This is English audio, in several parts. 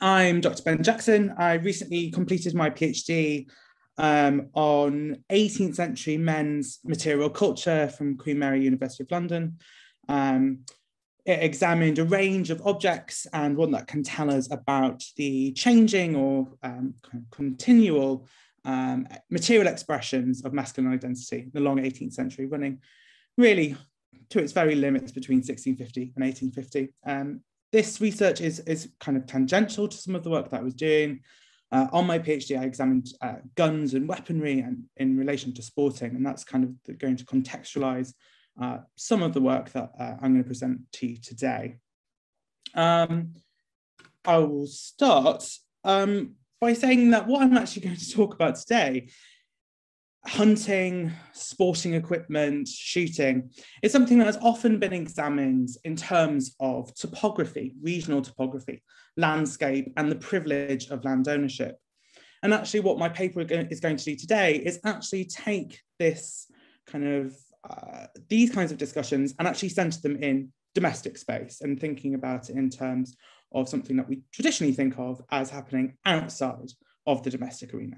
I'm Dr. Ben Jackson. I recently completed my PhD um, on 18th century men's material culture from Queen Mary University of London. Um, it examined a range of objects and one that can tell us about the changing or um, continual um, material expressions of masculine identity, the long 18th century, running really to its very limits between 1650 and 1850. This research is, is kind of tangential to some of the work that I was doing. Uh, on my PhD, I examined uh, guns and weaponry and in relation to sporting, and that's kind of going to contextualize uh, some of the work that uh, I'm going to present to you today. Um, I will start um, by saying that what I'm actually going to talk about today, hunting, sporting equipment, shooting, is something that has often been examined in terms of topography, regional topography, landscape, and the privilege of land ownership. And actually what my paper is going to do today is actually take this kind of uh, these kinds of discussions and actually center them in domestic space and thinking about it in terms of something that we traditionally think of as happening outside of the domestic arena.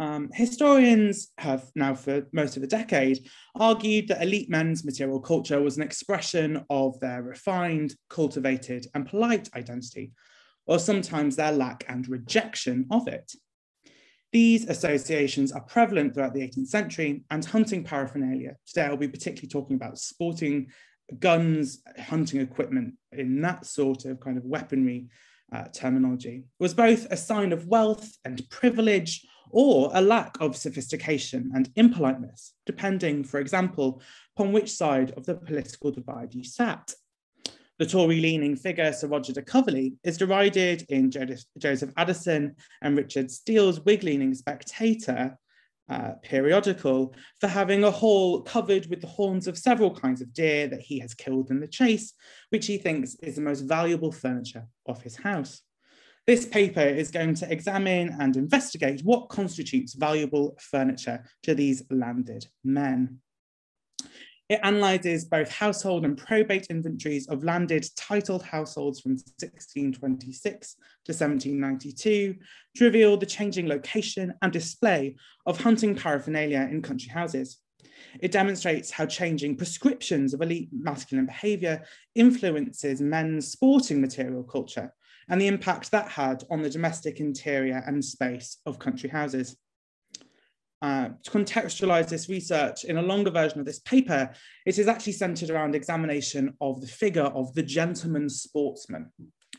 Um, historians have now for most of a decade argued that elite men's material culture was an expression of their refined, cultivated and polite identity, or sometimes their lack and rejection of it. These associations are prevalent throughout the 18th century and hunting paraphernalia. Today I'll be particularly talking about sporting guns, hunting equipment in that sort of kind of weaponry uh, terminology. It was both a sign of wealth and privilege or a lack of sophistication and impoliteness, depending, for example, upon which side of the political divide you sat. The Tory-leaning figure, Sir Roger de Coverley, is derided in Joseph Addison and Richard Steele's Whig-leaning Spectator uh, periodical for having a hall covered with the horns of several kinds of deer that he has killed in the chase, which he thinks is the most valuable furniture of his house. This paper is going to examine and investigate what constitutes valuable furniture to these landed men. It analyses both household and probate inventories of landed titled households from 1626 to 1792 to reveal the changing location and display of hunting paraphernalia in country houses. It demonstrates how changing prescriptions of elite masculine behaviour influences men's sporting material culture and the impact that had on the domestic interior and space of country houses. Uh, to contextualize this research in a longer version of this paper, it is actually centered around examination of the figure of the gentleman sportsman.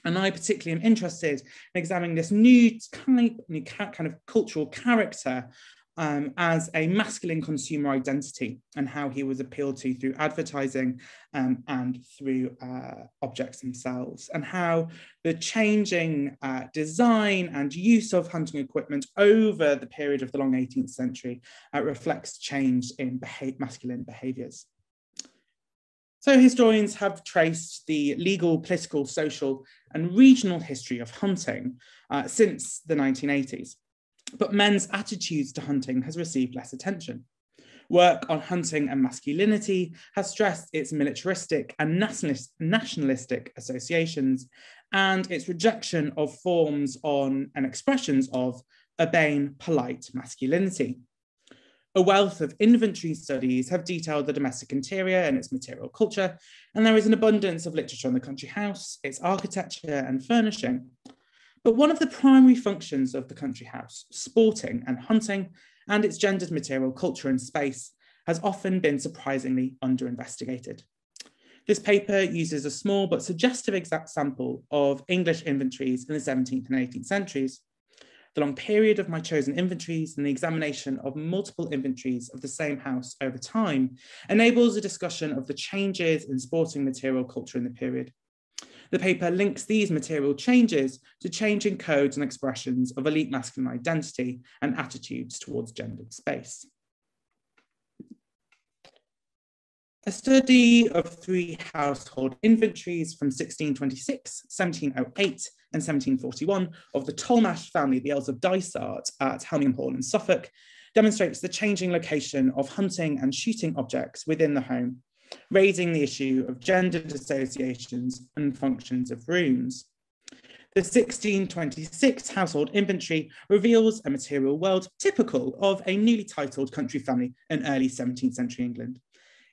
And I particularly am interested in examining this new type, new kind of cultural character um, as a masculine consumer identity and how he was appealed to through advertising um, and through uh, objects themselves, and how the changing uh, design and use of hunting equipment over the period of the long 18th century uh, reflects change in beha masculine behaviours. So historians have traced the legal, political, social and regional history of hunting uh, since the 1980s but men's attitudes to hunting has received less attention. Work on hunting and masculinity has stressed its militaristic and nationalist, nationalistic associations and its rejection of forms on and expressions of urbane, polite masculinity. A wealth of inventory studies have detailed the domestic interior and its material culture, and there is an abundance of literature on the country house, its architecture and furnishing. But one of the primary functions of the country house, sporting and hunting, and its gendered material, culture and space, has often been surprisingly under-investigated. This paper uses a small but suggestive exact sample of English inventories in the 17th and 18th centuries. The long period of my chosen inventories and the examination of multiple inventories of the same house over time enables a discussion of the changes in sporting material culture in the period the paper links these material changes to changing codes and expressions of elite masculine identity and attitudes towards gendered space. A study of three household inventories from 1626, 1708 and 1741 of the Tollemache family, the Earls of Dysart at Helmingham Hall in Suffolk, demonstrates the changing location of hunting and shooting objects within the home raising the issue of gendered associations and functions of rooms. The 1626 household inventory reveals a material world typical of a newly titled country family in early 17th century England.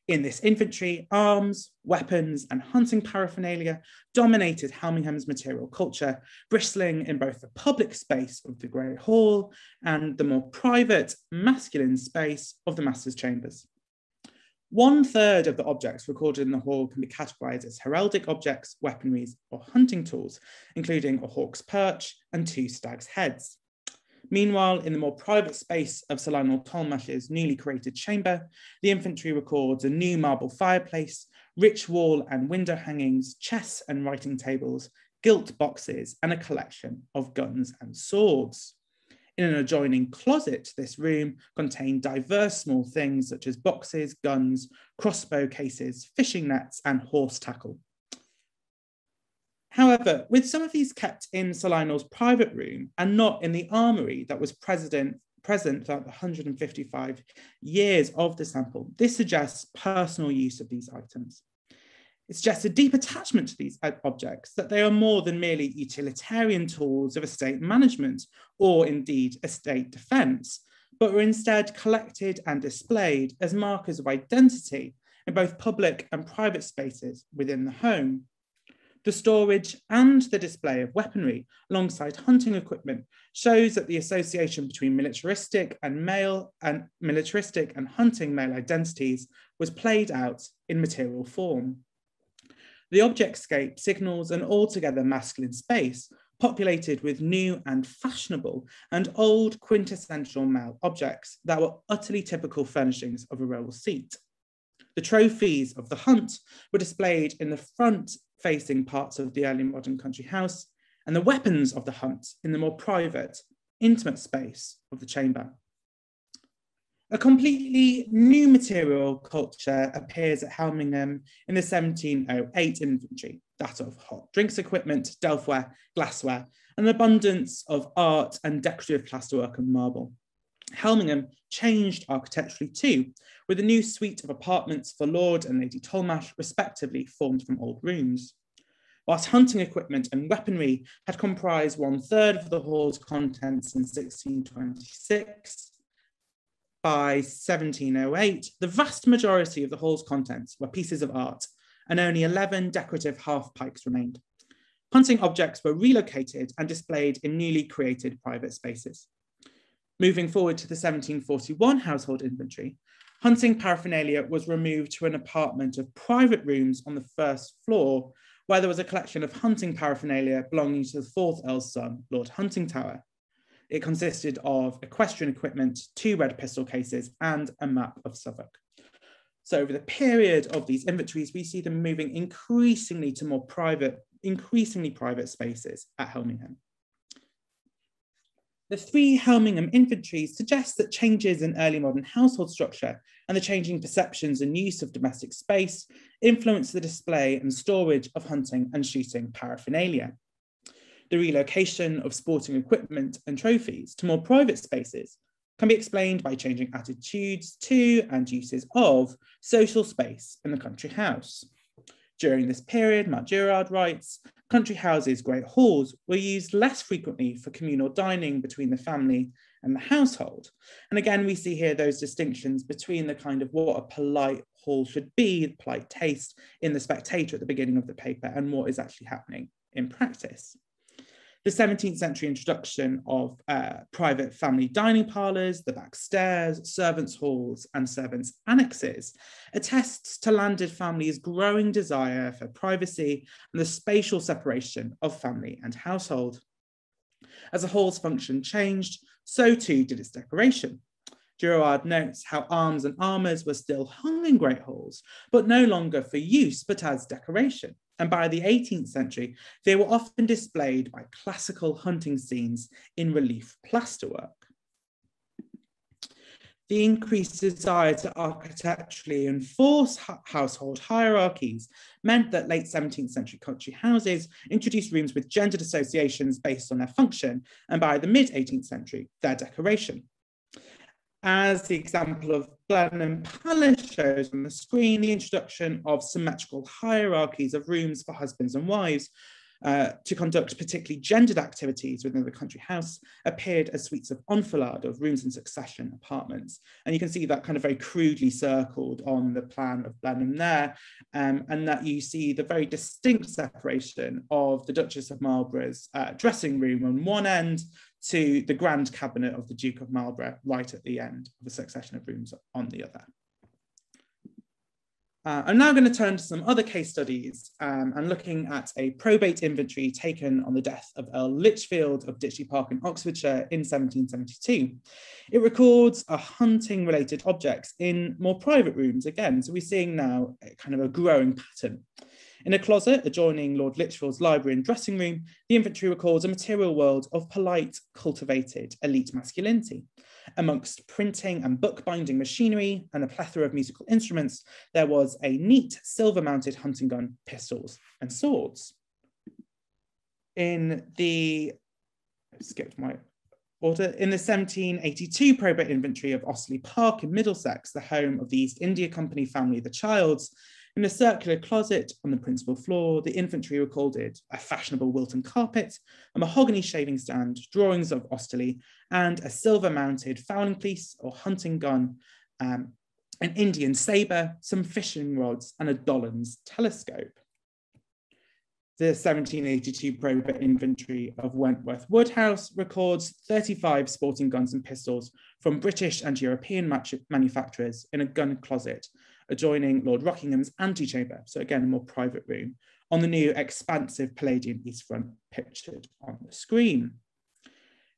In this inventory, arms, weapons, and hunting paraphernalia dominated Helmingham's material culture, bristling in both the public space of the Great Hall and the more private, masculine space of the Master's Chambers. One third of the objects recorded in the hall can be categorized as heraldic objects, weaponries, or hunting tools, including a hawk's perch and two stag's heads. Meanwhile, in the more private space of Sir Lionel Tollemache's newly created chamber, the inventory records a new marble fireplace, rich wall and window hangings, chess and writing tables, gilt boxes, and a collection of guns and swords. In an adjoining closet, this room contained diverse small things such as boxes, guns, crossbow cases, fishing nets, and horse tackle. However, with some of these kept in Sir Lionel's private room and not in the armoury that was president, present throughout the 155 years of the sample, this suggests personal use of these items. It suggests a deep attachment to these objects, that they are more than merely utilitarian tools of estate management or indeed estate defence, but were instead collected and displayed as markers of identity in both public and private spaces within the home. The storage and the display of weaponry alongside hunting equipment shows that the association between militaristic and male and militaristic and hunting male identities was played out in material form. The objectscape signals an altogether masculine space, populated with new and fashionable and old quintessential male objects that were utterly typical furnishings of a royal seat. The trophies of the hunt were displayed in the front facing parts of the early modern country house, and the weapons of the hunt in the more private, intimate space of the chamber. A completely new material culture appears at Helmingham in the 1708 inventory, that of hot drinks equipment, delfware, glassware, an abundance of art and decorative plasterwork and marble. Helmingham changed architecturally too, with a new suite of apartments for Lord and Lady Tollemache, respectively formed from old rooms. Whilst hunting equipment and weaponry had comprised one third of the hall's contents in 1626, by 1708, the vast majority of the hall's contents were pieces of art, and only 11 decorative half pikes remained. Hunting objects were relocated and displayed in newly created private spaces. Moving forward to the 1741 household inventory, hunting paraphernalia was removed to an apartment of private rooms on the first floor, where there was a collection of hunting paraphernalia belonging to the fourth Earl's son, Lord Huntingtower. It consisted of equestrian equipment, two red pistol cases, and a map of Suffolk. So over the period of these inventories, we see them moving increasingly to more private, increasingly private spaces at Helmingham. The three Helmingham inventories suggest that changes in early modern household structure and the changing perceptions and use of domestic space influence the display and storage of hunting and shooting paraphernalia the relocation of sporting equipment and trophies to more private spaces can be explained by changing attitudes to and uses of social space in the country house. During this period, Matt Girouard writes, country houses' great halls were used less frequently for communal dining between the family and the household. And again, we see here those distinctions between the kind of what a polite hall should be, the polite taste in the spectator at the beginning of the paper, and what is actually happening in practice the 17th century introduction of uh, private family dining parlours, the back stairs, servants' halls, and servants' annexes attests to landed families' growing desire for privacy and the spatial separation of family and household. As the hall's function changed, so too did its decoration. Girouard notes how arms and armours were still hung in great halls, but no longer for use, but as decoration and by the 18th century, they were often displayed by classical hunting scenes in relief plasterwork. The increased desire to architecturally enforce household hierarchies meant that late 17th century country houses introduced rooms with gendered associations based on their function, and by the mid 18th century, their decoration as the example of Blenheim Palace shows on the screen, the introduction of symmetrical hierarchies of rooms for husbands and wives uh, to conduct particularly gendered activities within the country house appeared as suites of enfilade of rooms in succession apartments. And you can see that kind of very crudely circled on the plan of Blenheim there, um, and that you see the very distinct separation of the Duchess of Marlborough's uh, dressing room on one end to the grand cabinet of the Duke of Marlborough right at the end of a succession of rooms on the other. Uh, I'm now going to turn to some other case studies um, and looking at a probate inventory taken on the death of Earl Lichfield of Ditchley Park in Oxfordshire in 1772. It records a hunting related objects in more private rooms again. So we're seeing now kind of a growing pattern. In a closet adjoining Lord Lichfield's library and dressing room, the inventory records a material world of polite, cultivated, elite masculinity. Amongst printing and bookbinding machinery and a plethora of musical instruments, there was a neat silver-mounted hunting gun, pistols, and swords. In the, I skipped my order, in the 1782 probate inventory of Osterley Park in Middlesex, the home of the East India Company family, the Childs, in a circular closet on the principal floor, the inventory recorded a fashionable Wilton carpet, a mahogany shaving stand, drawings of Osterley, and a silver-mounted fowling piece or hunting gun, um, an Indian sabre, some fishing rods, and a Dollond's telescope. The 1782 probate inventory of Wentworth Woodhouse records 35 sporting guns and pistols from British and European manufacturers in a gun closet adjoining Lord Rockingham's antechamber, so again, a more private room, on the new expansive Palladian east front pictured on the screen.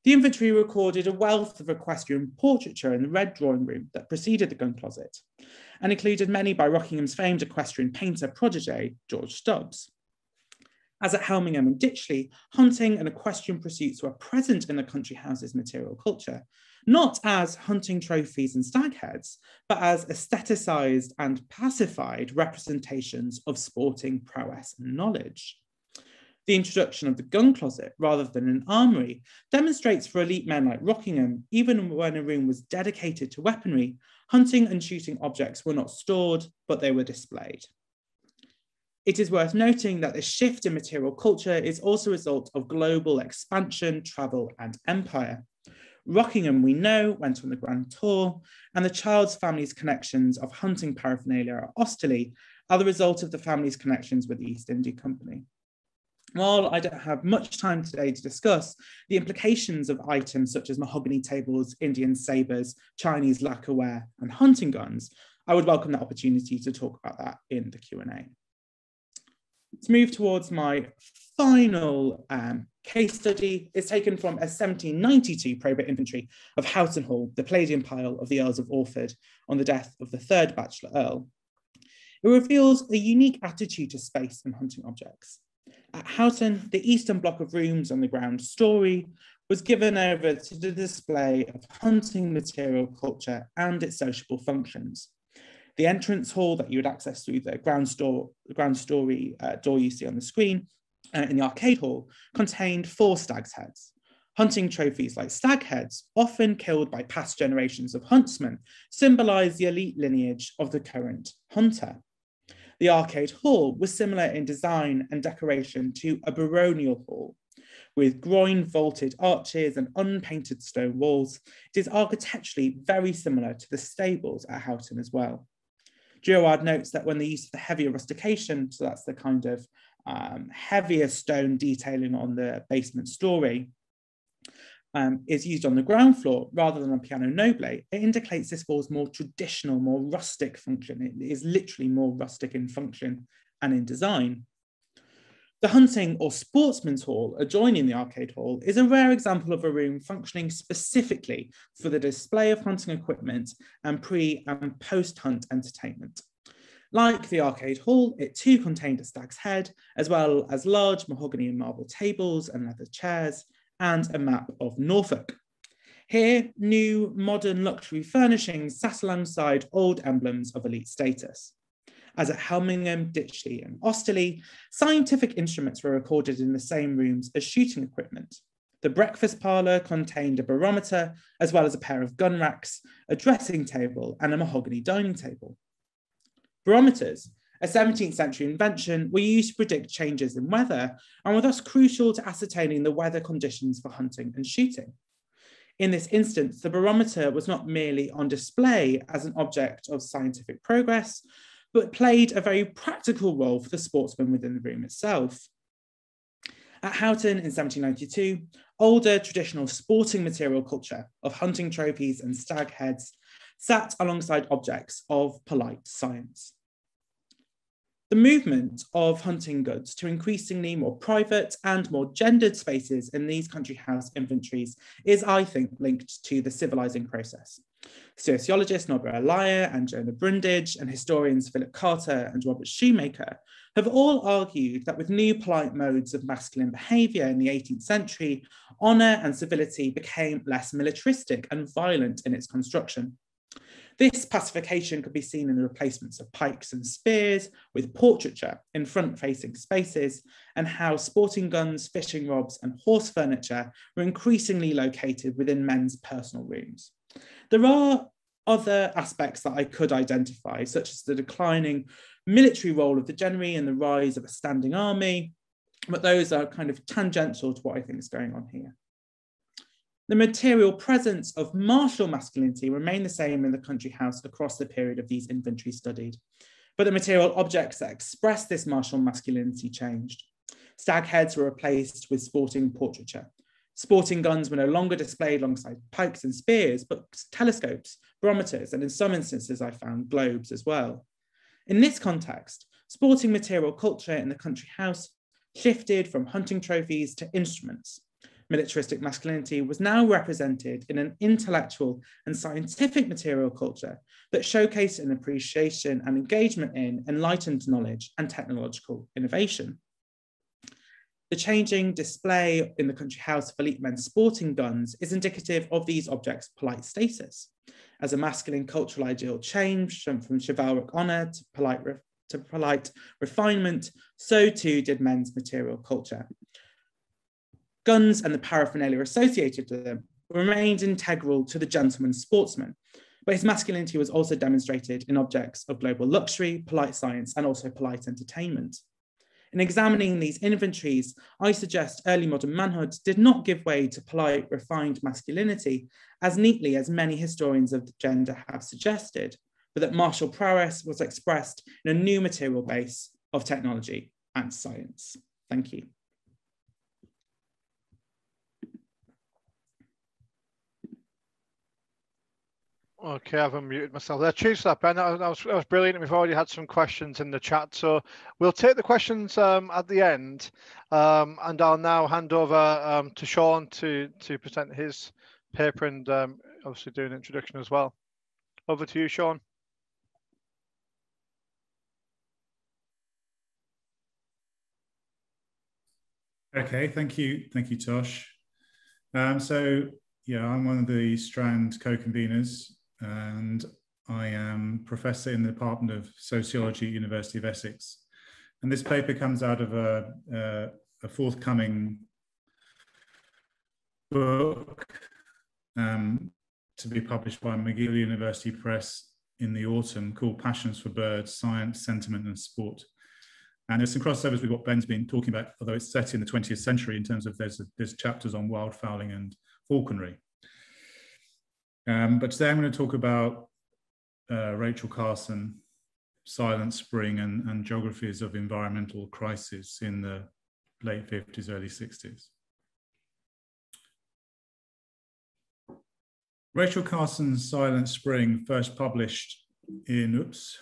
The inventory recorded a wealth of equestrian portraiture in the red drawing room that preceded the gun closet, and included many by Rockingham's famed equestrian painter protege, George Stubbs. As at Helmingham and Ditchley, hunting and equestrian pursuits were present in the country house's material culture, not as hunting trophies and stag heads, but as aestheticized and pacified representations of sporting prowess and knowledge. The introduction of the gun closet rather than an armory demonstrates for elite men like Rockingham, even when a room was dedicated to weaponry, hunting and shooting objects were not stored, but they were displayed. It is worth noting that this shift in material culture is also a result of global expansion, travel, and empire. Rockingham, we know, went on the Grand Tour, and the Child's family's connections of hunting paraphernalia at Osterley are the result of the family's connections with the East India Company. While I don't have much time today to discuss the implications of items such as mahogany tables, Indian sabres, Chinese lacquerware, and hunting guns, I would welcome the opportunity to talk about that in the Q&A. Let's move towards my final um, case study is taken from a 1792 probate inventory of Houghton Hall, the Palladian pile of the Earls of Orford on the death of the third bachelor Earl. It reveals a unique attitude to space and hunting objects. At Houghton, the eastern block of rooms on the ground story was given over to the display of hunting material culture and its sociable functions. The entrance hall that you would access through the ground, store, ground story uh, door you see on the screen uh, in the arcade hall contained four stag's heads. Hunting trophies like stag heads, often killed by past generations of huntsmen, symbolize the elite lineage of the current hunter. The arcade hall was similar in design and decoration to a baronial hall. With groin vaulted arches and unpainted stone walls, it is architecturally very similar to the stables at Houghton as well. Girouard notes that when the use of the heavier rustication, so that's the kind of um, heavier stone detailing on the basement story um, is used on the ground floor rather than a piano nobile, it indicates this hall's more traditional, more rustic function. It is literally more rustic in function and in design. The hunting or sportsman's hall adjoining the arcade hall is a rare example of a room functioning specifically for the display of hunting equipment and pre and post hunt entertainment. Like the arcade hall, it too contained a stag's head, as well as large mahogany and marble tables and leather chairs, and a map of Norfolk. Here, new modern luxury furnishings sat alongside old emblems of elite status. As at Helmingham, Ditchley, and Osterley, scientific instruments were recorded in the same rooms as shooting equipment. The breakfast parlour contained a barometer, as well as a pair of gun racks, a dressing table, and a mahogany dining table. Barometers, a 17th century invention, were used to predict changes in weather and were thus crucial to ascertaining the weather conditions for hunting and shooting. In this instance, the barometer was not merely on display as an object of scientific progress, but played a very practical role for the sportsman within the room itself. At Houghton in 1792, older traditional sporting material culture of hunting trophies and stag heads sat alongside objects of polite science. The movement of hunting goods to increasingly more private and more gendered spaces in these country house inventories is, I think, linked to the civilizing process. Sociologists Norbert Elias and Jonah Brundage and historians Philip Carter and Robert Shoemaker have all argued that with new polite modes of masculine behaviour in the 18th century, honour and civility became less militaristic and violent in its construction. This pacification could be seen in the replacements of pikes and spears with portraiture in front-facing spaces and how sporting guns, fishing rods and horse furniture were increasingly located within men's personal rooms. There are other aspects that I could identify, such as the declining military role of the general and the rise of a standing army, but those are kind of tangential to what I think is going on here. The material presence of martial masculinity remained the same in the country house across the period of these inventories studied, but the material objects that expressed this martial masculinity changed. Stag heads were replaced with sporting portraiture. Sporting guns were no longer displayed alongside pikes and spears, but telescopes, barometers, and in some instances I found globes as well. In this context, sporting material culture in the country house shifted from hunting trophies to instruments, militaristic masculinity was now represented in an intellectual and scientific material culture that showcased an appreciation and engagement in enlightened knowledge and technological innovation. The changing display in the country house of elite men's sporting guns is indicative of these objects' polite status. As a masculine cultural ideal changed from, chivalric honour to polite, to polite refinement, so too did men's material culture guns and the paraphernalia associated with them remained integral to the gentleman sportsman, but his masculinity was also demonstrated in objects of global luxury, polite science, and also polite entertainment. In examining these inventories, I suggest early modern manhood did not give way to polite, refined masculinity as neatly as many historians of the gender have suggested, but that martial prowess was expressed in a new material base of technology and science. Thank you. Okay, I've unmuted myself there. Cheers that, Ben. That was, that was brilliant. We've already had some questions in the chat. So we'll take the questions um, at the end. Um, and I'll now hand over um, to Sean to, to present his paper and um, obviously do an introduction as well. Over to you, Sean. Okay, thank you. Thank you, Tosh. Um, so, yeah, I'm one of the Strand co-conveners and I am professor in the Department of Sociology at University of Essex. And this paper comes out of a, a, a forthcoming book um, to be published by McGill University Press in the autumn called Passions for Birds, Science, Sentiment and Sport. And there's some crossovers with what Ben's been talking about, although it's set in the 20th century in terms of there's, there's chapters on wildfowling and falconry. Um, but today I'm going to talk about uh, Rachel Carson, Silent Spring, and, and geographies of environmental crisis in the late 50s, early 60s. Rachel Carson's Silent Spring, first published in, oops,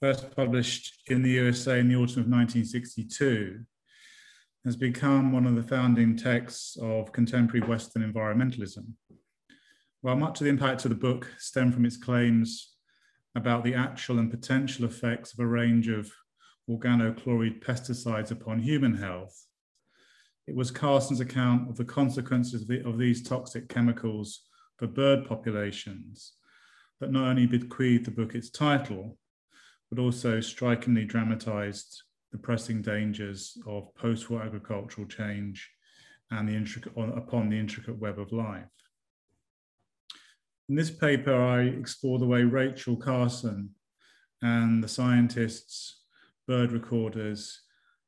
first published in the USA in the autumn of 1962, has become one of the founding texts of contemporary Western environmentalism. While much of the impact of the book stem from its claims about the actual and potential effects of a range of organochlorine pesticides upon human health, it was Carson's account of the consequences of, the, of these toxic chemicals for bird populations that not only bequeathed the book its title, but also strikingly dramatized the pressing dangers of post-war agricultural change and the intricate, upon the intricate web of life. In this paper, I explore the way Rachel Carson and the scientists, bird recorders,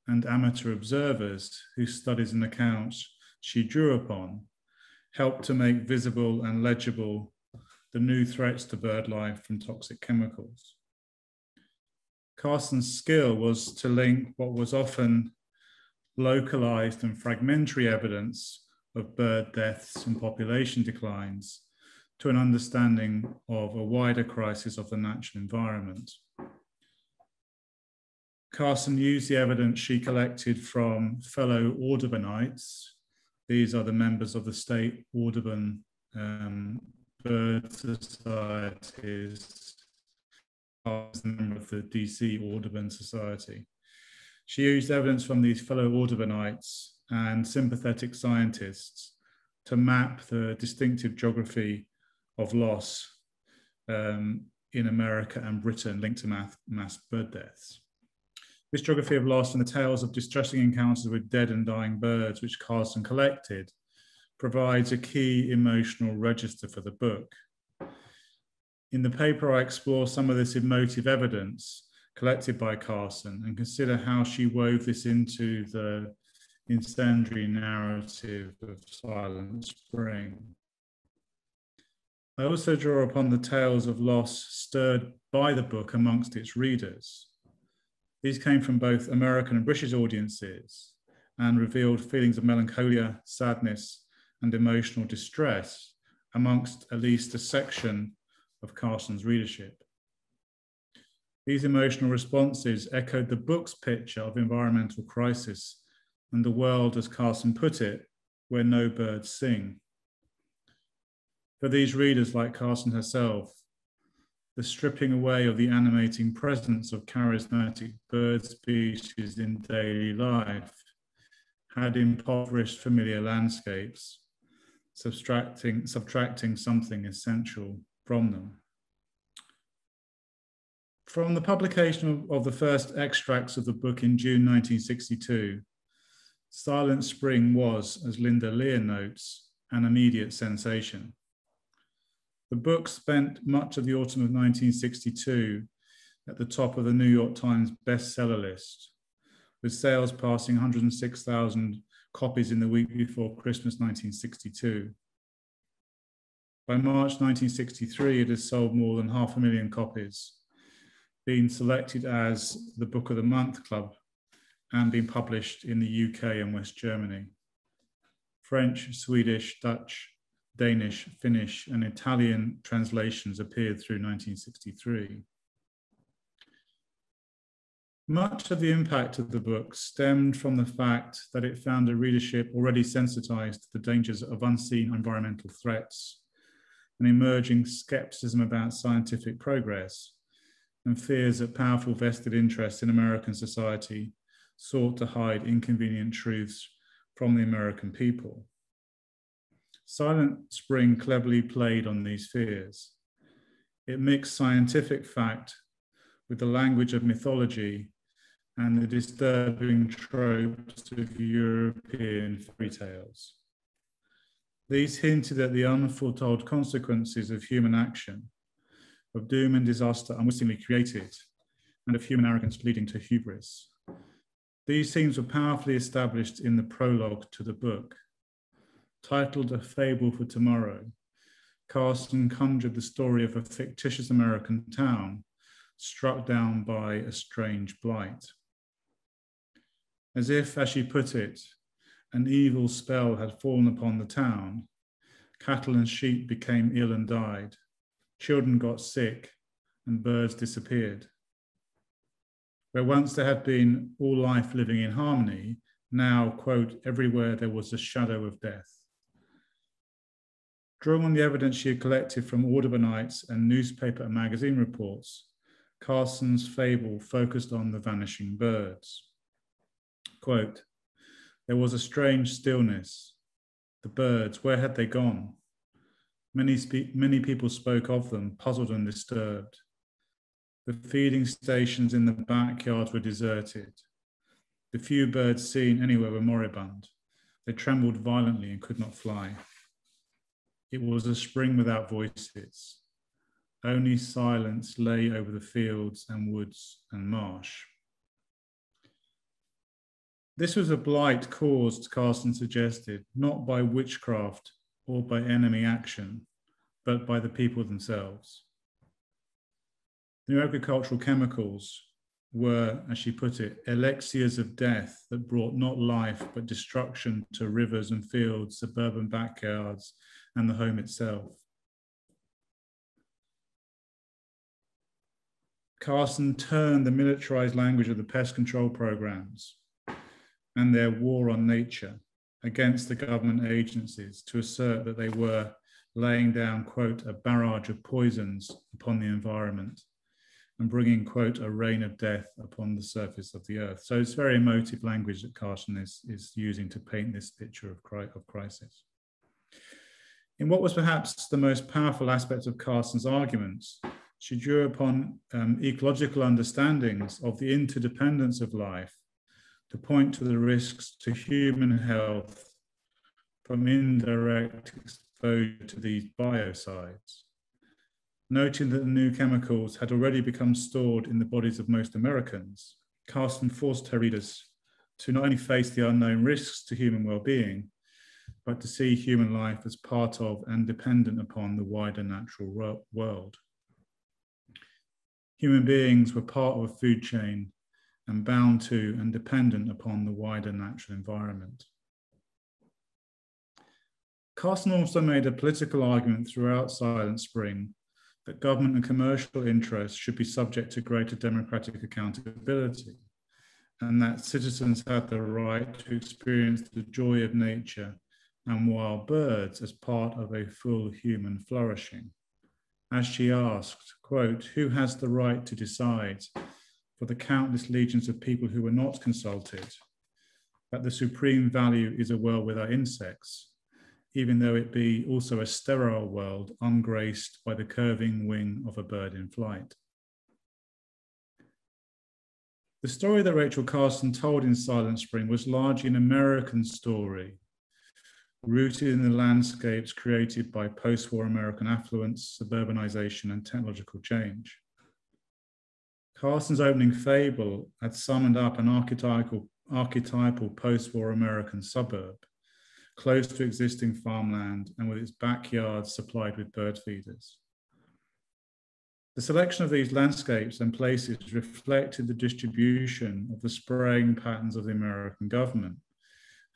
and amateur observers whose studies and accounts she drew upon helped to make visible and legible the new threats to bird life from toxic chemicals. Carson's skill was to link what was often localized and fragmentary evidence of bird deaths and population declines to an understanding of a wider crisis of the natural environment. Carson used the evidence she collected from fellow Audubonites. These are the members of the state Audubon um, bird societies, member of the DC Audubon Society. She used evidence from these fellow Audubonites and sympathetic scientists to map the distinctive geography of loss um, in America and Britain linked to mass, mass bird deaths. This geography of loss and the tales of distressing encounters with dead and dying birds, which Carson collected, provides a key emotional register for the book. In the paper, I explore some of this emotive evidence collected by Carson and consider how she wove this into the incendiary narrative of Silent Spring. I also draw upon the tales of loss stirred by the book amongst its readers. These came from both American and British audiences and revealed feelings of melancholia, sadness, and emotional distress amongst at least a section of Carson's readership. These emotional responses echoed the book's picture of environmental crisis and the world, as Carson put it, where no birds sing. For these readers, like Carson herself, the stripping away of the animating presence of charismatic bird species in daily life had impoverished familiar landscapes, subtracting, subtracting something essential from them. From the publication of, of the first extracts of the book in June 1962, Silent Spring was, as Linda Lear notes, an immediate sensation. The book spent much of the autumn of 1962 at the top of the New York Times bestseller list, with sales passing 106,000 copies in the week before Christmas 1962. By March 1963, it has sold more than half a million copies, being selected as the Book of the Month Club and being published in the UK and West Germany. French, Swedish, Dutch, Danish, Finnish, and Italian translations appeared through 1963. Much of the impact of the book stemmed from the fact that it found a readership already sensitized to the dangers of unseen environmental threats, an emerging skepticism about scientific progress, and fears that powerful vested interests in American society sought to hide inconvenient truths from the American people. Silent Spring cleverly played on these fears. It mixed scientific fact with the language of mythology and the disturbing tropes of European fairy tales. These hinted at the unforetold consequences of human action, of doom and disaster unwittingly created, and of human arrogance leading to hubris. These themes were powerfully established in the prologue to the book titled A Fable for Tomorrow, Carson conjured the story of a fictitious American town struck down by a strange blight. As if, as she put it, an evil spell had fallen upon the town, cattle and sheep became ill and died, children got sick, and birds disappeared. Where once there had been all life living in harmony, now, quote, everywhere there was a shadow of death. Drawing on the evidence she had collected from Audubonites and newspaper and magazine reports, Carson's fable focused on the vanishing birds. Quote, there was a strange stillness. The birds, where had they gone? Many, many people spoke of them, puzzled and disturbed. The feeding stations in the backyard were deserted. The few birds seen anywhere were moribund. They trembled violently and could not fly. It was a spring without voices. only silence lay over the fields and woods and marsh. This was a blight caused, Carson suggested, not by witchcraft or by enemy action, but by the people themselves. The agricultural chemicals were, as she put it, elixirs of death that brought not life but destruction to rivers and fields, suburban backyards, and the home itself. Carson turned the militarized language of the pest control programs and their war on nature against the government agencies to assert that they were laying down, quote, a barrage of poisons upon the environment and bringing, quote, a rain of death upon the surface of the earth. So it's very emotive language that Carson is, is using to paint this picture of, of crisis. In what was perhaps the most powerful aspect of Carson's arguments, she drew upon um, ecological understandings of the interdependence of life to point to the risks to human health from indirect exposure to these biocides. Noting that the new chemicals had already become stored in the bodies of most Americans, Carson forced her readers to not only face the unknown risks to human well-being, but to see human life as part of and dependent upon the wider natural world. Human beings were part of a food chain and bound to and dependent upon the wider natural environment. Carson also made a political argument throughout Silent Spring that government and commercial interests should be subject to greater democratic accountability and that citizens had the right to experience the joy of nature and wild birds as part of a full human flourishing as she asked, quote, who has the right to decide for the countless legions of people who were not consulted that the supreme value is a world without insects, even though it be also a sterile world ungraced by the curving wing of a bird in flight. The story that Rachel Carson told in Silent Spring was largely an American story rooted in the landscapes created by post war American affluence, suburbanization, and technological change. Carson's opening fable had summoned up an archetypal, archetypal post war American suburb, close to existing farmland and with its backyards supplied with bird feeders. The selection of these landscapes and places reflected the distribution of the spraying patterns of the American government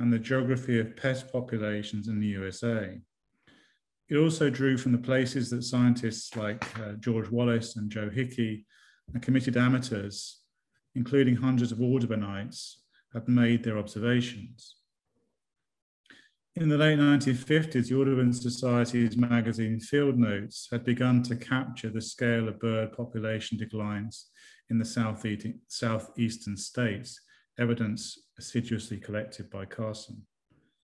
and the geography of pest populations in the USA. It also drew from the places that scientists like uh, George Wallace and Joe Hickey and committed amateurs, including hundreds of Audubonites, had made their observations. In the late 1950s, the Audubon Society's magazine Field Notes had begun to capture the scale of bird population declines in the southeastern states evidence assiduously collected by Carson.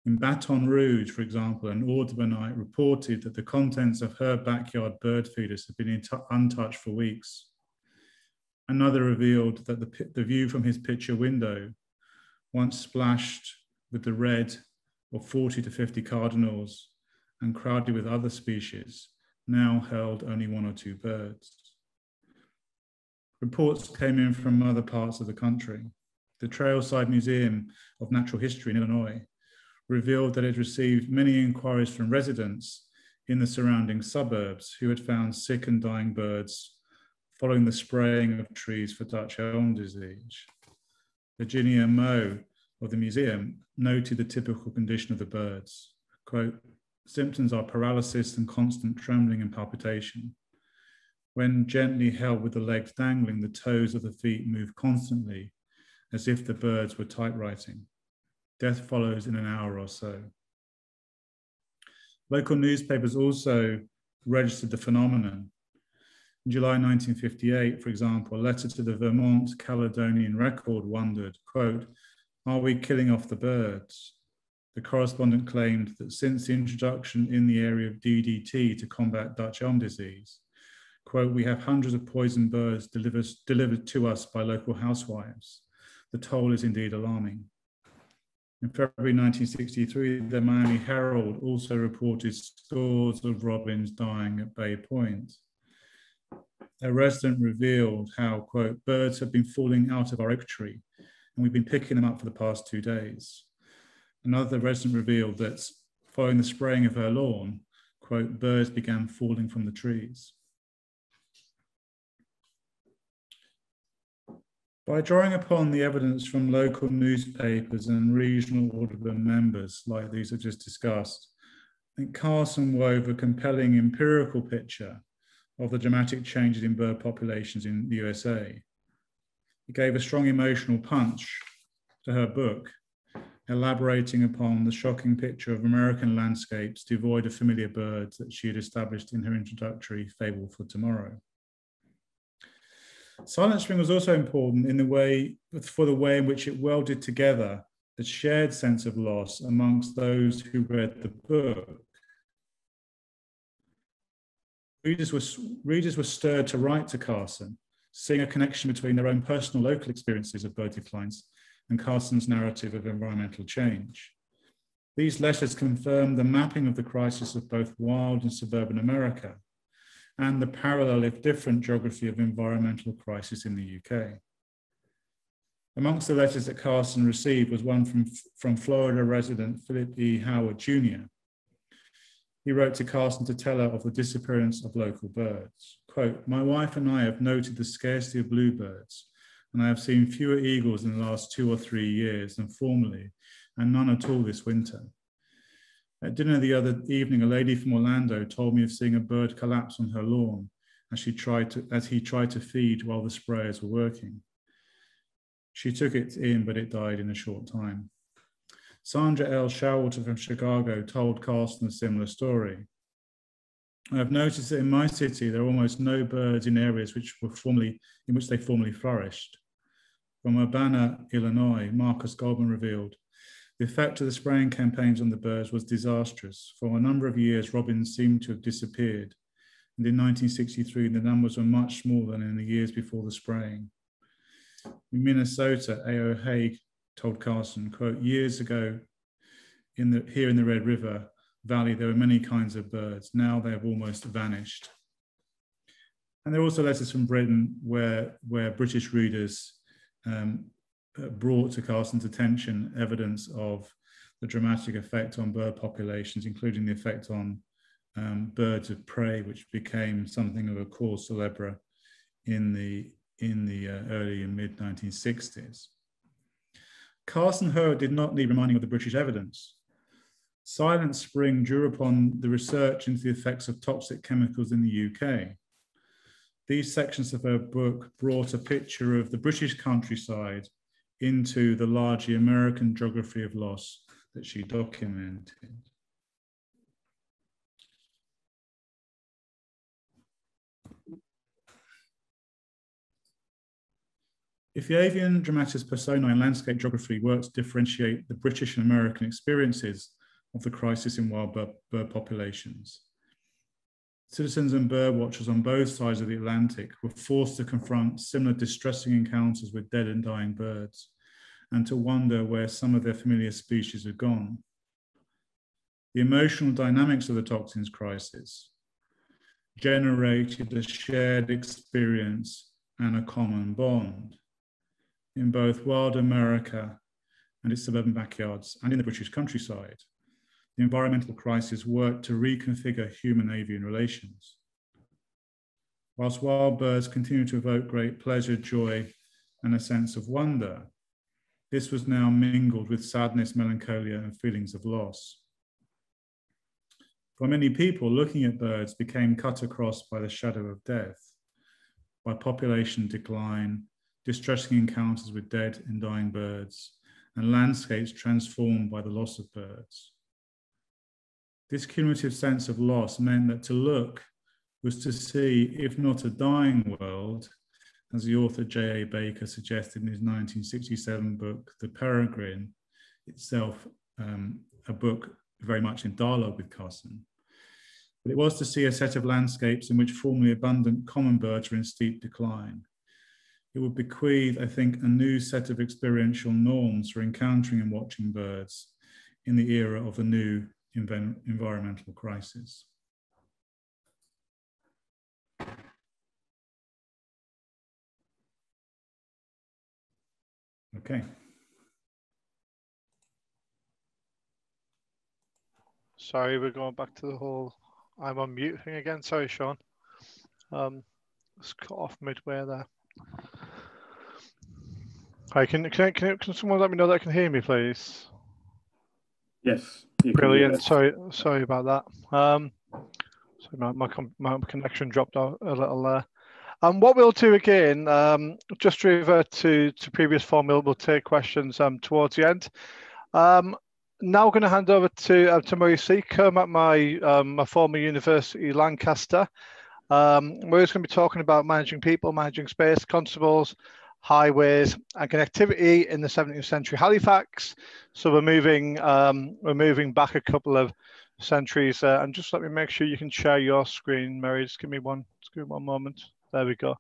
In Baton Rouge, for example, an Audubonite reported that the contents of her backyard bird feeders had been untouched for weeks. Another revealed that the, the view from his picture window, once splashed with the red of 40 to 50 cardinals and crowded with other species, now held only one or two birds. Reports came in from other parts of the country the Trailside Museum of Natural History in Illinois revealed that it received many inquiries from residents in the surrounding suburbs who had found sick and dying birds following the spraying of trees for Dutch elm disease. Virginia Moe of the museum noted the typical condition of the birds. Quote, symptoms are paralysis and constant trembling and palpitation. When gently held with the legs dangling, the toes of the feet move constantly as if the birds were typewriting. Death follows in an hour or so. Local newspapers also registered the phenomenon. In July 1958, for example, a letter to the Vermont Caledonian Record wondered, quote, are we killing off the birds? The correspondent claimed that since the introduction in the area of DDT to combat Dutch elm disease, quote, we have hundreds of poisoned birds delivered, delivered to us by local housewives the toll is indeed alarming. In February 1963, the Miami Herald also reported scores of robins dying at Bay Point. a resident revealed how, quote, birds have been falling out of our oak tree and we've been picking them up for the past two days. Another resident revealed that following the spraying of her lawn, quote, birds began falling from the trees. By drawing upon the evidence from local newspapers and regional Audubon members, like these I've just discussed, I think Carson wove a compelling empirical picture of the dramatic changes in bird populations in the USA. It gave a strong emotional punch to her book, elaborating upon the shocking picture of American landscapes devoid of familiar birds that she had established in her introductory Fable for Tomorrow. Silent Spring was also important in the way for the way in which it welded together the shared sense of loss amongst those who read the book. Readers were, readers were stirred to write to Carson, seeing a connection between their own personal local experiences of bird declines and Carson's narrative of environmental change. These letters confirmed the mapping of the crisis of both wild and suburban America and the parallel, if different, geography of environmental crisis in the UK. Amongst the letters that Carson received was one from, from Florida resident Philip E. Howard Jr. He wrote to Carson to tell her of the disappearance of local birds. Quote, my wife and I have noted the scarcity of bluebirds, and I have seen fewer eagles in the last two or three years than formerly, and none at all this winter. At dinner the other evening, a lady from Orlando told me of seeing a bird collapse on her lawn as, she tried to, as he tried to feed while the sprayers were working. She took it in, but it died in a short time. Sandra L. Showalter from Chicago told Carson a similar story. I have noticed that in my city, there are almost no birds in areas which were formerly, in which they formerly flourished. From Urbana, Illinois, Marcus Goldman revealed, the effect of the spraying campaigns on the birds was disastrous. For a number of years, robins seemed to have disappeared. And in 1963, the numbers were much smaller than in the years before the spraying. In Minnesota, A.O. Haig told Carson, quote, years ago in the, here in the Red River Valley, there were many kinds of birds. Now they have almost vanished. And there are also letters from Britain where, where British readers um, brought to Carson's attention evidence of the dramatic effect on bird populations, including the effect on um, birds of prey, which became something of a cause célèbre in the in the uh, early and mid 1960s. Carson Hurd did not need reminding of the British evidence. Silent Spring drew upon the research into the effects of toxic chemicals in the UK. These sections of her book brought a picture of the British countryside into the largely American geography of loss that she documented. If the avian dramatis personae in landscape geography works to differentiate the British and American experiences of the crisis in wild bird, bird populations, citizens and bird watchers on both sides of the Atlantic were forced to confront similar distressing encounters with dead and dying birds and to wonder where some of their familiar species had gone. The emotional dynamics of the toxins crisis generated a shared experience and a common bond in both wild America and its suburban backyards and in the British countryside. The environmental crisis worked to reconfigure human avian relations. Whilst wild birds continue to evoke great pleasure, joy, and a sense of wonder, this was now mingled with sadness, melancholia, and feelings of loss. For many people, looking at birds became cut across by the shadow of death, by population decline, distressing encounters with dead and dying birds, and landscapes transformed by the loss of birds. This cumulative sense of loss meant that to look was to see, if not a dying world, as the author J.A. Baker suggested in his 1967 book, The Peregrine, itself um, a book very much in dialogue with Carson. But it was to see a set of landscapes in which formerly abundant common birds were in steep decline, it would bequeath, I think, a new set of experiential norms for encountering and watching birds in the era of the new environmental crisis. Okay. Sorry, we're going back to the whole I'm on mute thing again. Sorry, Sean. Um, it's cut off midway there. Hi, can, can, can, can someone let me know that can hear me, please? Yes. Brilliant. Sorry, sorry about that. Um, so my, my, my connection dropped out a little there. And um, what we'll do again, um, just to revert to, to previous formula, we'll take questions um, towards the end. Um, now I'm going to hand over to uh, to Murray Seccombe at my um, my former university, Lancaster. Um, Murray's going to be talking about managing people, managing space, constables, highways, and connectivity in the 17th century Halifax. So we're moving um, we're moving back a couple of centuries, uh, and just let me make sure you can share your screen, Mary. Just give me one, just give me one moment. There we go.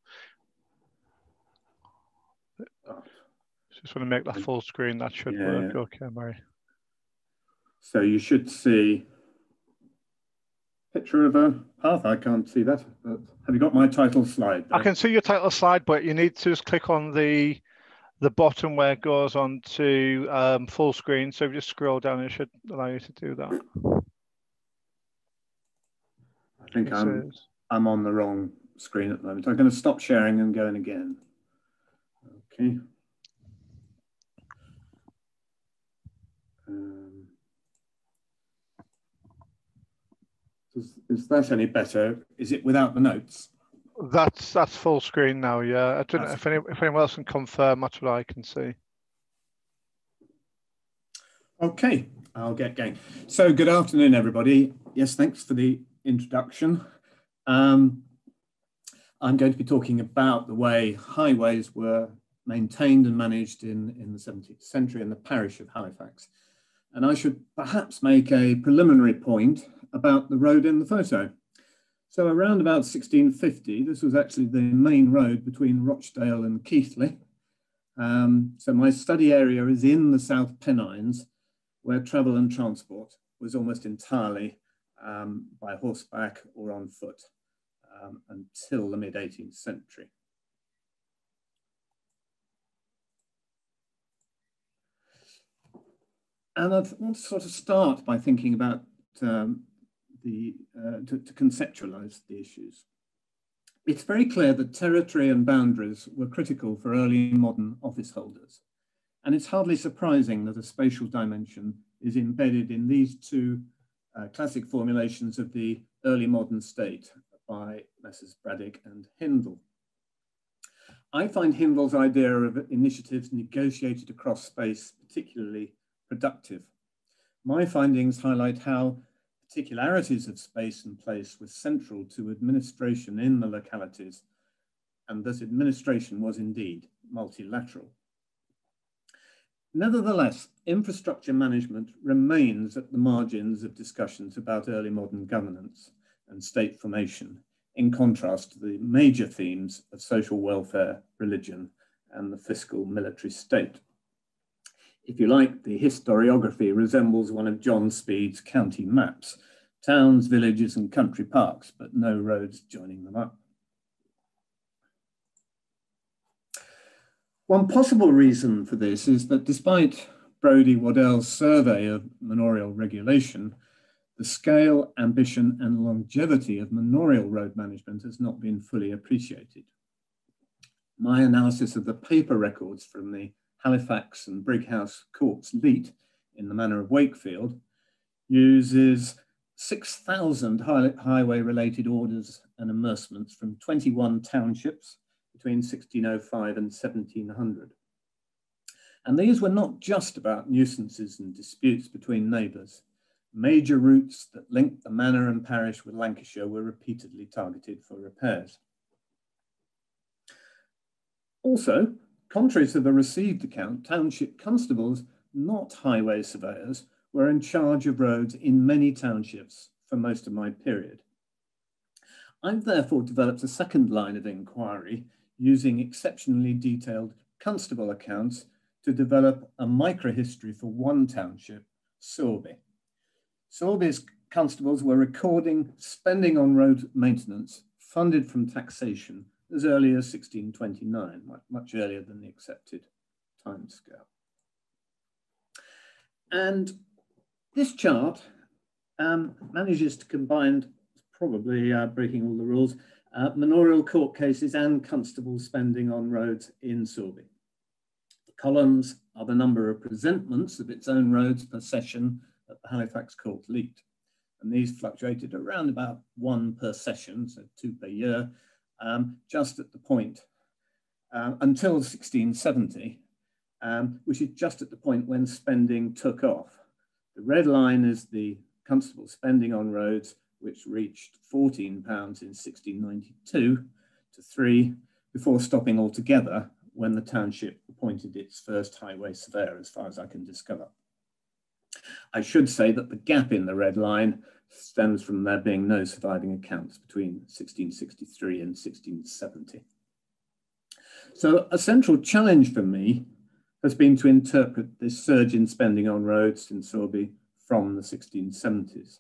Just want to make that full screen. That should yeah, work. Okay, Mary. So you should see picture of a path. I can't see that. But have you got my title slide? There? I can see your title slide, but you need to just click on the the bottom where it goes on to um, full screen. So if you just scroll down, it should allow you to do that. I think I'm, I'm on the wrong screen at the moment. I'm going to stop sharing and go in again. Okay. Um, Is, is that any better? Is it without the notes? That's that's full screen now. Yeah, I don't know if, any, if anyone else can confirm. That's what I can see. Okay, I'll get going. So, good afternoon, everybody. Yes, thanks for the introduction. Um, I'm going to be talking about the way highways were maintained and managed in, in the 17th century in the parish of Halifax. And I should perhaps make a preliminary point about the road in the photo. So around about 1650, this was actually the main road between Rochdale and Keighley. Um, so my study area is in the South Pennines, where travel and transport was almost entirely um, by horseback or on foot um, until the mid 18th century. And I want to sort of start by thinking about um, the, uh, to, to conceptualize the issues. It's very clear that territory and boundaries were critical for early modern office holders. And it's hardly surprising that a spatial dimension is embedded in these two uh, classic formulations of the early modern state by Messrs. Braddick and Hindle. I find Hindle's idea of initiatives negotiated across space particularly productive. My findings highlight how particularities of space and place were central to administration in the localities, and that administration was indeed multilateral. Nevertheless, infrastructure management remains at the margins of discussions about early modern governance and state formation, in contrast to the major themes of social welfare, religion, and the fiscal military state. If you like, the historiography resembles one of John Speed's county maps, towns, villages, and country parks, but no roads joining them up. One possible reason for this is that despite Brodie Waddell's survey of manorial regulation, the scale, ambition, and longevity of manorial road management has not been fully appreciated. My analysis of the paper records from the Halifax and Brighouse Courts Leet in the manor of Wakefield uses 6,000 highway related orders and amercements from 21 townships between 1605 and 1700. And these were not just about nuisances and disputes between neighbours. Major routes that linked the manor and parish with Lancashire were repeatedly targeted for repairs. Also, Contrary to the received account, township constables, not highway surveyors, were in charge of roads in many townships for most of my period. I've therefore developed a second line of inquiry using exceptionally detailed constable accounts to develop a microhistory for one township, Sowerby. Sowerby's constables were recording spending on road maintenance funded from taxation as early as 1629, much earlier than the accepted timescale. And this chart um, manages to combine, probably uh, breaking all the rules, uh, manorial court cases and constable spending on roads in Sowerby. The columns are the number of presentments of its own roads per session at the Halifax Court Leet. And these fluctuated around about one per session, so two per year, um, just at the point uh, until 1670, um, which is just at the point when spending took off. The red line is the constable spending on roads, which reached 14 pounds in 1692 to three before stopping altogether when the township appointed its first highway surveyor, as far as I can discover. I should say that the gap in the red line stems from there being no surviving accounts between 1663 and 1670. So a central challenge for me has been to interpret this surge in spending on roads in Sowerby from the 1670s.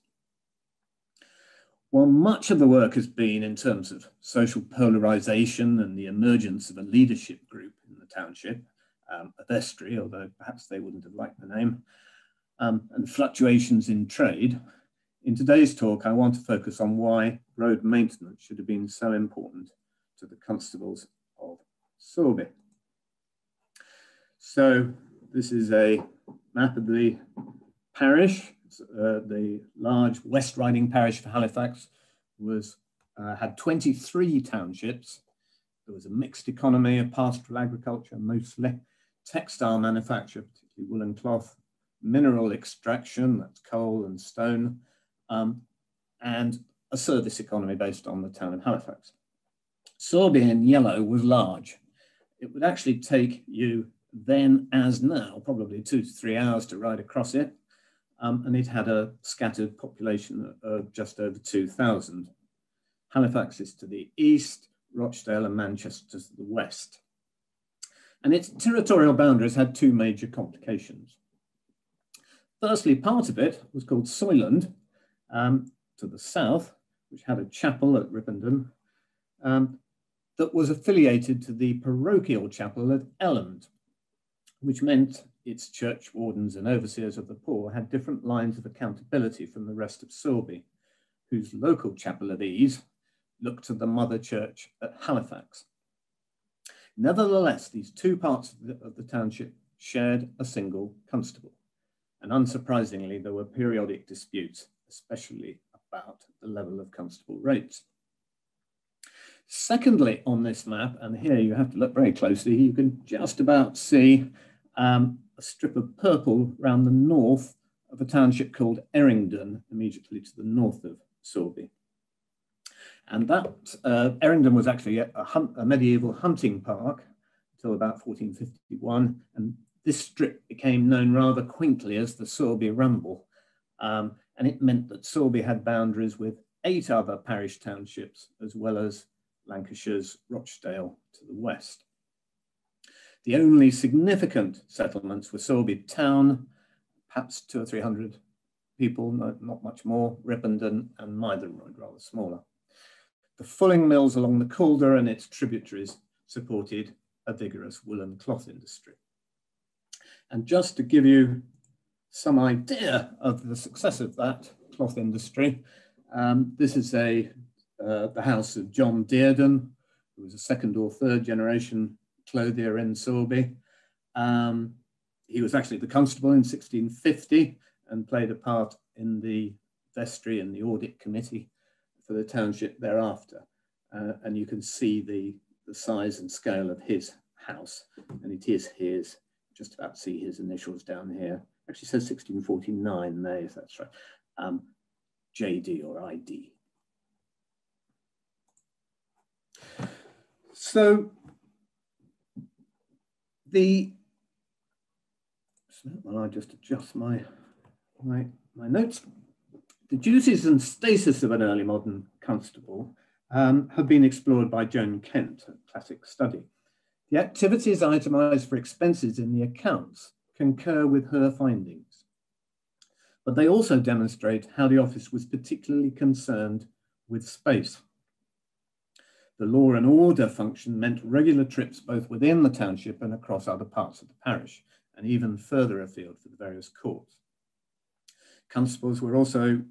While much of the work has been in terms of social polarization and the emergence of a leadership group in the township, um, a vestry, although perhaps they wouldn't have liked the name, um, and fluctuations in trade, in today's talk, I want to focus on why road maintenance should have been so important to the constables of Sowerby. So this is a map of the parish. Uh, the large West Riding parish of Halifax was uh, had 23 townships. There was a mixed economy of pastoral agriculture, mostly textile manufacture, particularly woolen cloth, mineral extraction, that's coal and stone, um, and a service economy based on the town of Halifax. Sowerby in yellow was large. It would actually take you then as now, probably two to three hours to ride across it. Um, and it had a scattered population of just over 2,000. Halifax is to the east, Rochdale and Manchester to the west. And its territorial boundaries had two major complications. Firstly, part of it was called Soyland um, to the south, which had a chapel at Ripponden, um, that was affiliated to the parochial chapel at Elland, which meant its church wardens and overseers of the poor had different lines of accountability from the rest of Sowerby, whose local chapel of ease looked to the mother church at Halifax. Nevertheless, these two parts of the, of the township shared a single constable. And unsurprisingly, there were periodic disputes, especially about the level of constable rates. Secondly, on this map, and here you have to look very closely, you can just about see um, a strip of purple around the north of a township called Erringden, immediately to the north of Sowerby. And that uh, Erringden was actually a, hunt, a, medieval hunting park until about 1451. And this strip became known rather quaintly as the Sowerby Ramble. Um, and it meant that Sowerby had boundaries with eight other parish townships, as well as Lancashire's Rochdale to the west. The only significant settlements were Sowerby Town, perhaps two or three hundred people, not, not much more, Ripponden and Mytholmroyd, rather smaller. The fulling mills along the Calder and its tributaries supported a vigorous woolen cloth industry. And just to give you some idea of the success of that cloth industry, um, this is a uh, the house of John Dearden, who was a second or third generation clothier in Sowerby. Um, he was actually the constable in 1650 and played a part in the vestry and the audit committee for the township thereafter. Uh, and you can see the, the size and scale of his house. And it is his, just about see his initials down here. Actually says 1649 there, if that's right. Um, JD or ID. So the well, I just adjust my, my, my notes. The duties and status of an early modern constable um, have been explored by Joan Kent, a classic study. The activities itemised for expenses in the accounts concur with her findings, but they also demonstrate how the office was particularly concerned with space. The law and order function meant regular trips both within the township and across other parts of the parish, and even further afield for the various courts. Constables were also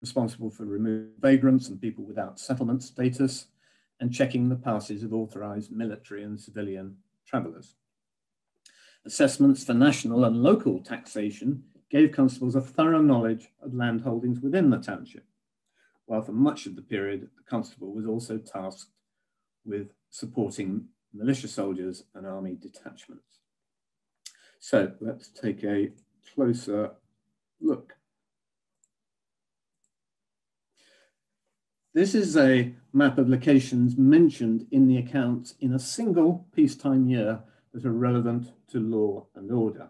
responsible for removing vagrants and people without settlement status, and checking the passes of authorised military and civilian travellers. Assessments for national and local taxation gave constables a thorough knowledge of land holdings within the township, while for much of the period, the constable was also tasked with supporting militia soldiers and army detachments. So let's take a closer look. This is a map of locations mentioned in the accounts in a single peacetime year that are relevant to law and order.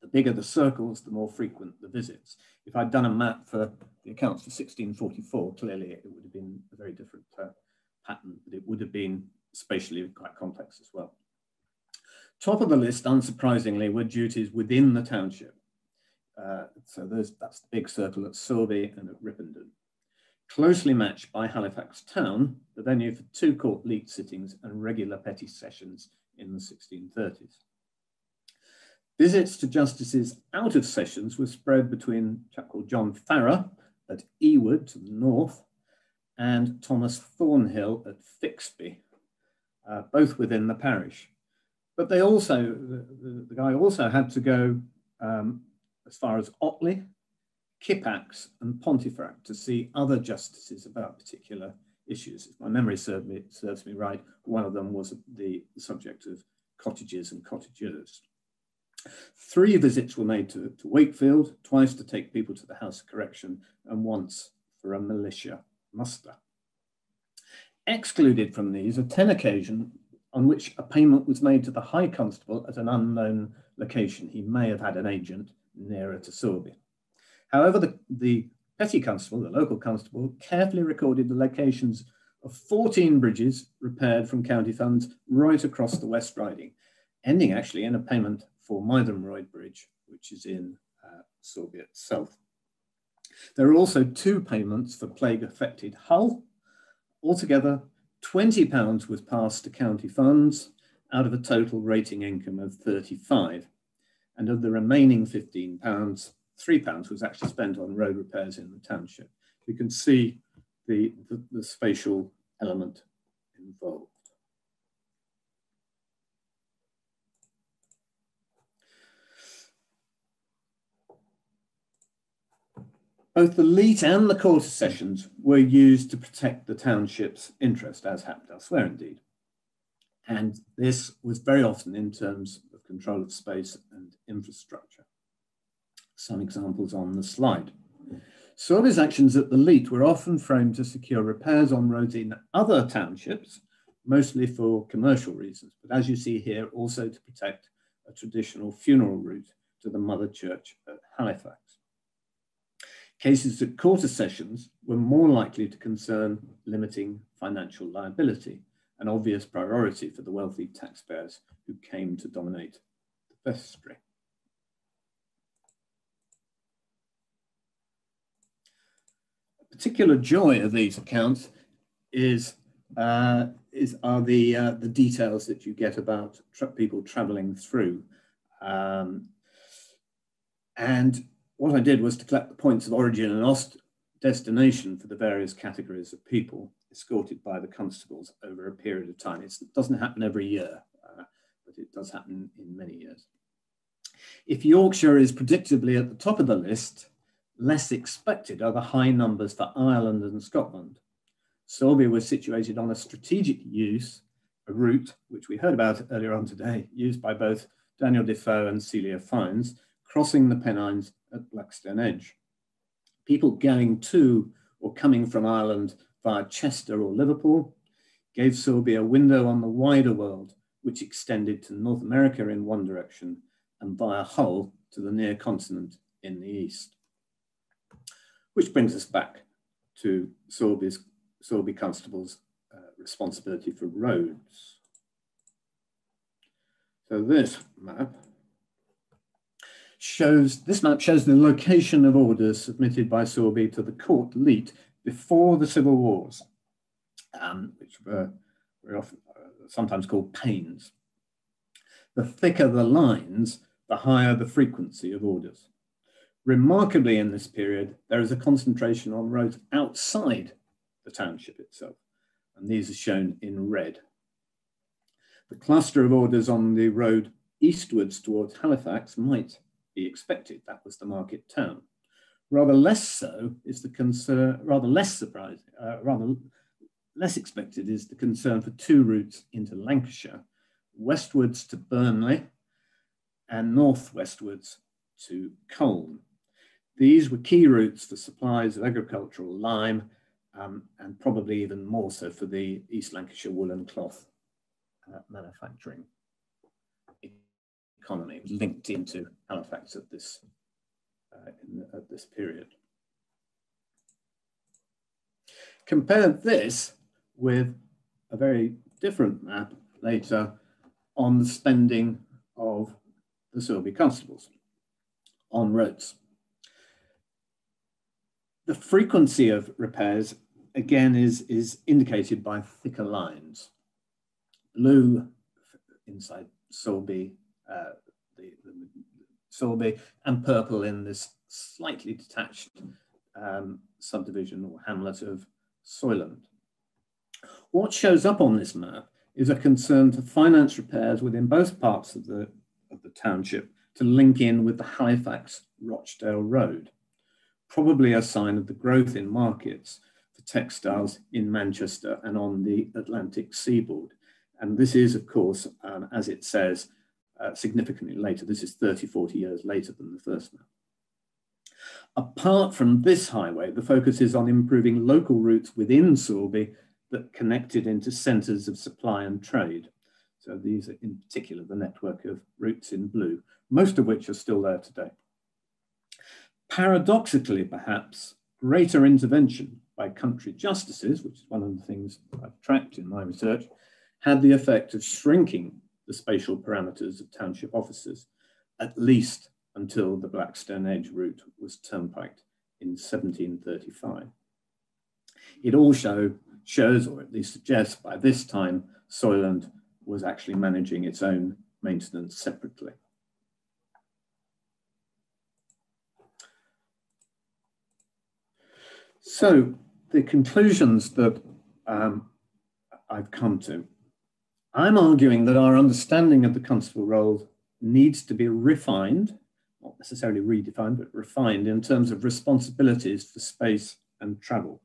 The bigger the circles, the more frequent the visits. If I'd done a map for the accounts for 1644, clearly it would have been a very different uh, pattern, but it would have been spatially quite complex as well. Top of the list, unsurprisingly, were duties within the township. Uh, so that's the big circle at Sowerby and at Ripponden closely matched by Halifax Town, the venue for two court leet sittings and regular petty sessions in the 1630s. Visits to justices out of sessions were spread between a chap called John Farrer at Ewood to the north and Thomas Thornhill at Fixby, uh, both within the parish. But they also, the, the, the guy also had to go um, as far as Otley Kippax and Pontefract to see other justices about particular issues. If my memory serves me, serves me right, one of them was the, subject of cottages and cottagers. Three visits were made to, to Wakefield, twice to take people to the House of Correction, and once for a militia muster. Excluded from these are 10 occasions on which a payment was made to the High Constable at an unknown location. He may have had an agent nearer to Sowerby. However, the, the petty constable, the local constable, carefully recorded the locations of 14 bridges repaired from county funds right across the West Riding, ending actually in a payment for Mytholmroyd Bridge, which is in uh, itself. There are also two payments for plague-affected Hull. Altogether, £20 was passed to county funds out of a total rating income of 35. And of the remaining £15, three pounds was actually spent on road repairs in the township. You can see the, the, the spatial element involved. Both the leet and the quarter sessions were used to protect the township's interest, as happened elsewhere indeed. And this was very often in terms of control of space and infrastructure some examples on the slide. Sowerby's actions at the Leet were often framed to secure repairs on roads in other townships, mostly for commercial reasons, but as you see here, also to protect a traditional funeral route to the Mother Church at Halifax. Cases at quarter sessions were more likely to concern limiting financial liability, an obvious priority for the wealthy taxpayers who came to dominate the vestry. Particular joy of these accounts is uh, is are the uh, the details that you get about tra people traveling through. Um, and what I did was to collect the points of origin and destination for the various categories of people escorted by the constables over a period of time. It's, it doesn't happen every year, uh, but it does happen in many years. If Yorkshire is predictably at the top of the list, less expected are the high numbers for Ireland and Scotland. Sowerby was situated on a strategic use, a route which we heard about earlier on today, used by both Daniel Defoe and Celia Fiennes, crossing the Pennines at Blackstone Edge. People going to or coming from Ireland via Chester or Liverpool gave Sowerby a window on the wider world, which extended to North America in one direction and via Hull to the near continent in the east. Which brings us back to Sowerby's, Sowerby Constable's uh, responsibility for roads. So this map shows, this map shows the location of orders submitted by Sowerby to the court leet before the civil wars. um, which were often uh, sometimes called pains. The thicker the lines, the higher the frequency of orders. Remarkably, in this period, there is a concentration on roads outside the township itself, and these are shown in red. The cluster of orders on the road eastwards towards Halifax might be expected. That was the market town. Rather less so is the concern, rather less surprising, uh, rather less expected is the concern for two routes into Lancashire, westwards to Burnley and northwestwards to Colne. These were key routes for supplies of agricultural lime um, and probably even more so for the East Lancashire woolen cloth uh, manufacturing economy. Linked into Halifax at this, uh, at this period. Compare this with a very different map later on the spending of the Sowerby constables on roads. The frequency of repairs, again, is, is indicated by thicker lines. Blue inside Sowerby, uh, the, the and purple in this slightly detached um, subdivision or hamlet of Soyland. What shows up on this map is a concern to finance repairs within both parts of the, of the township to link in with the Halifax Rochdale Road, probably a sign of the growth in markets for textiles in Manchester and on the Atlantic seaboard. And this is, of course, um, as it says, uh, significantly later. This is 30, 40 years later than the first map. Apart from this highway, the focus is on improving local routes within Sowerby that connected into centres of supply and trade. So these are in particular the network of routes in blue, most of which are still there today. Paradoxically, perhaps, greater intervention by country justices, which is one of the things I've tracked in my research, had the effect of shrinking the spatial parameters of township offices, at least until the Blackstone Edge route was turnpiked in 1735. It also shows, or at least suggests by this time, Soyland was actually managing its own maintenance separately. So the conclusions that um, I've come to, I'm arguing that our understanding of the constable role needs to be refined, not necessarily redefined, but refined in terms of responsibilities for space and travel.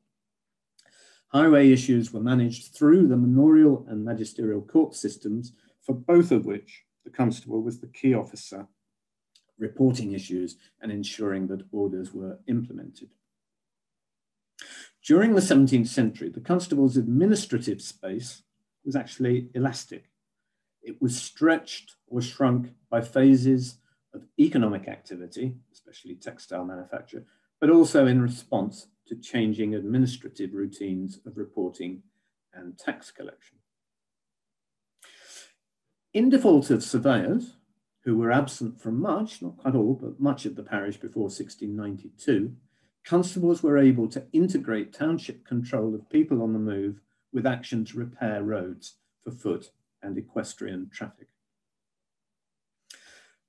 Highway issues were managed through the manorial and magisterial court systems, for both of which the constable was the key officer, reporting issues and ensuring that orders were implemented. During the 17th century, the constable's administrative space was actually elastic. It was stretched or shrunk by phases of economic activity, especially textile manufacture, but also in response to changing administrative routines of reporting and tax collection. In default of surveyors, who were absent from much, not quite all, but much of the parish before 1692, constables were able to integrate township control of people on the move with action to repair roads for foot and equestrian traffic.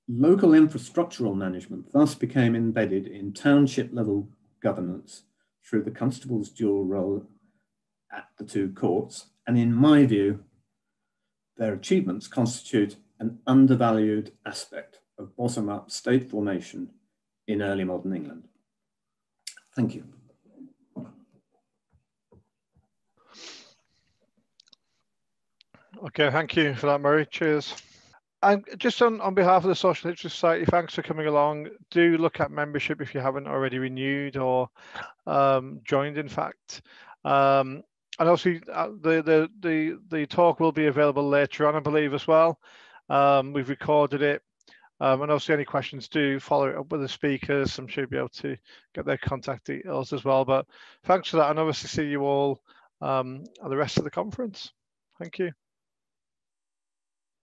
Local infrastructural management thus became embedded in township level governance through the constable's dual role at the two courts. And in my view, their achievements constitute an undervalued aspect of bottom up state formation in early modern England. Thank you. Okay, thank you for that, Murray. Cheers. And just on, on behalf of the Social History Society, thanks for coming along. Do look at membership if you haven't already renewed or um, joined, in fact. Um, and also, uh, the, the, the, the talk will be available later on, I believe, as well. Um, we've recorded it. Um, and obviously, any questions, do follow up with the speakers. I'm sure you'll be able to get their contact details as well. But thanks for that, and obviously see you all um, at the rest of the conference. Thank you.